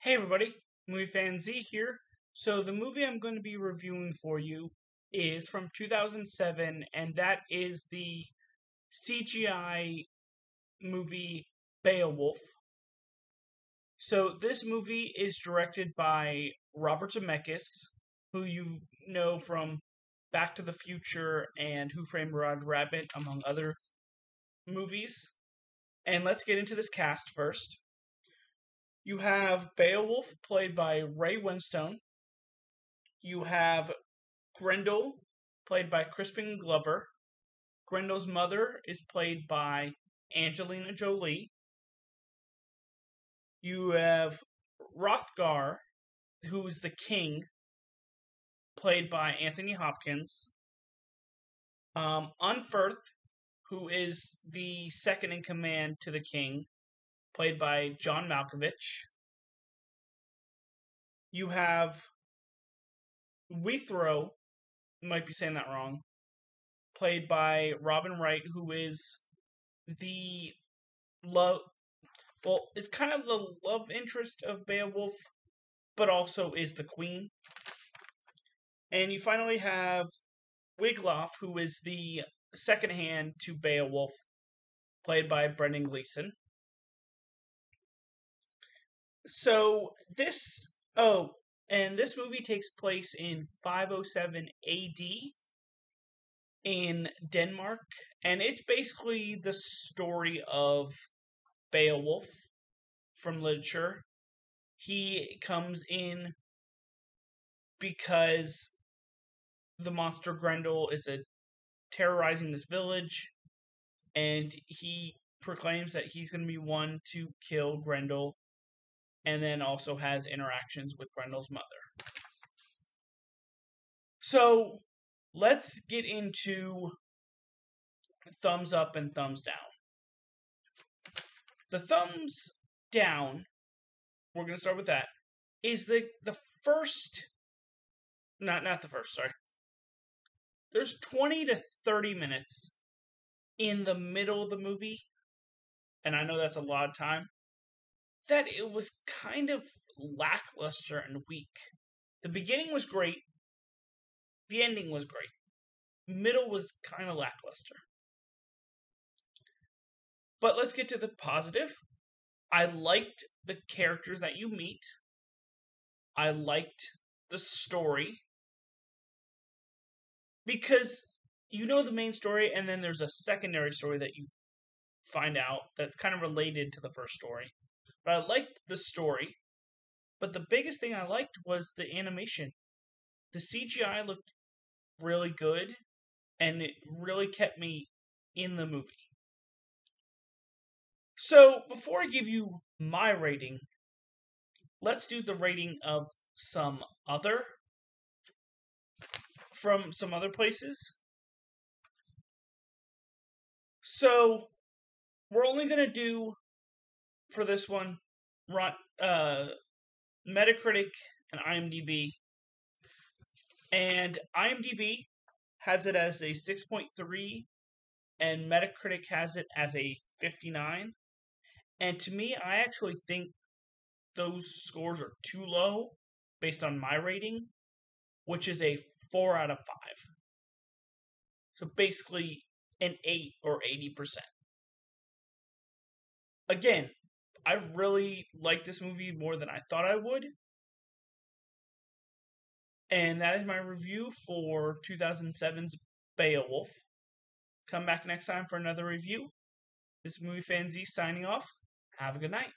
Hey everybody, movie fan Z here. So the movie I'm going to be reviewing for you is from 2007 and that is the CGI movie Beowulf. So this movie is directed by Robert Zemeckis, who you know from Back to the Future and Who Framed Roger Rabbit among other movies. And let's get into this cast first. You have Beowulf, played by Ray Winstone. You have Grendel, played by Crispin Glover. Grendel's mother is played by Angelina Jolie. You have Hrothgar, who is the king, played by Anthony Hopkins. Um, Unferth, who is the second in command to the king, played by John Malkovich. You have Withrow, might be saying that wrong, played by Robin Wright, who is the love. Well, it's kind of the love interest of Beowulf, but also is the queen. And you finally have Wiglaf, who is the second hand to Beowulf, played by Brendan Gleeson. So this oh, and this movie takes place in 507 AD in Denmark, and it's basically the story of Beowulf from literature. He comes in because the monster Grendel is a terrorizing this village, and he proclaims that he's going to be one to kill Grendel and then also has interactions with Grendel's mother. So let's get into thumbs up and thumbs down. The thumbs down, we're going to start with that, is the the first not not the first, sorry. There's 20 to 30 minutes in the middle of the movie, and I know that's a lot of time, that it was kind of lackluster and weak. The beginning was great, the ending was great, middle was kind of lackluster. But let's get to the positive. I liked the characters that you meet. I liked the story. Because you know the main story, and then there's a secondary story that you find out that's kind of related to the first story. But I liked the story. But the biggest thing I liked was the animation. The CGI looked really good, and it really kept me in the movie. So, before I give you my rating, let's do the rating of some other from some other places. So, we're only going to do for this one, uh, Metacritic and IMDb. And IMDb has it as a 6.3, and Metacritic has it as a 59. And to me, I actually think those scores are too low based on my rating, which is a 4 out of 5. So basically, an 8 or 80%. Again, I really like this movie more than I thought I would. And that is my review for 2007's Beowulf. Come back next time for another review. This movie fan Z signing off. Have a good night.